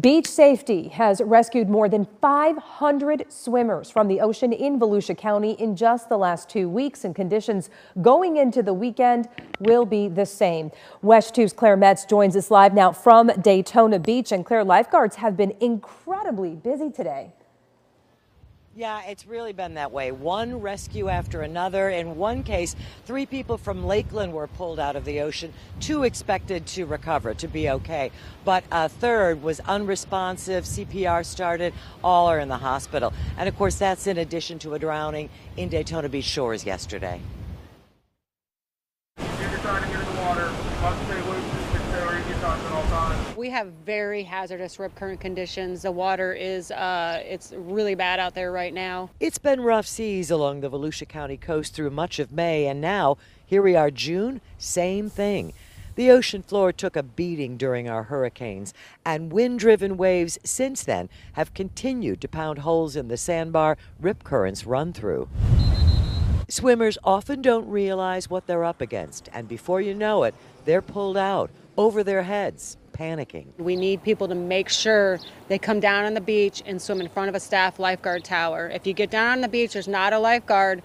Beach Safety has rescued more than 500 swimmers from the ocean in Volusia County in just the last two weeks, and conditions going into the weekend will be the same. WESH 2's Claire Metz joins us live now from Daytona Beach, and Claire, lifeguards have been incredibly busy today. Yeah, it's really been that way. One rescue after another. In one case, three people from Lakeland were pulled out of the ocean, two expected to recover, to be okay. But a third was unresponsive, CPR started, all are in the hospital. And of course, that's in addition to a drowning in Daytona Beach shores yesterday. We have very hazardous rip current conditions. The water is, uh, it's really bad out there right now. It's been rough seas along the Volusia County coast through much of May, and now here we are June, same thing. The ocean floor took a beating during our hurricanes, and wind driven waves since then have continued to pound holes in the sandbar rip currents run through. Swimmers often don't realize what they're up against, and before you know it, they're pulled out over their heads, panicking. We need people to make sure they come down on the beach and swim in front of a staff lifeguard tower. If you get down on the beach, there's not a lifeguard,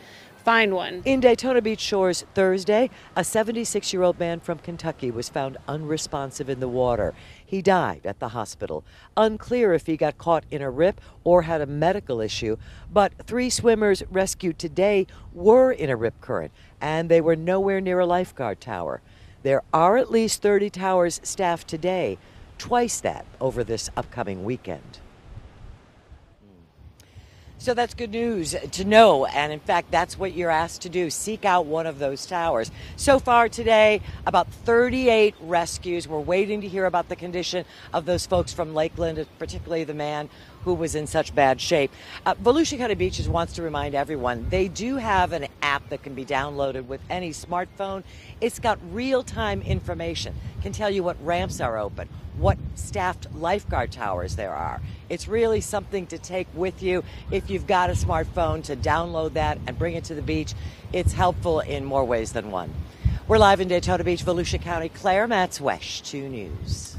find one. In Daytona Beach shores Thursday, a 76 year old man from Kentucky was found unresponsive in the water. He died at the hospital. Unclear if he got caught in a rip or had a medical issue, but three swimmers rescued today were in a rip current and they were nowhere near a lifeguard tower. There are at least 30 towers staffed today, twice that over this upcoming weekend. So that's good news to know. And in fact, that's what you're asked to do seek out one of those towers. So far today, about 38 rescues. We're waiting to hear about the condition of those folks from Lakeland, particularly the man who was in such bad shape. Uh, Volusia County Beaches wants to remind everyone they do have an app that can be downloaded with any smartphone. It's got real time information, can tell you what ramps are open, what staffed lifeguard towers there are. It's really something to take with you if you've got a smartphone to download that and bring it to the beach. It's helpful in more ways than one. We're live in Daytona Beach, Volusia County. Claire Metz, WESH 2 News.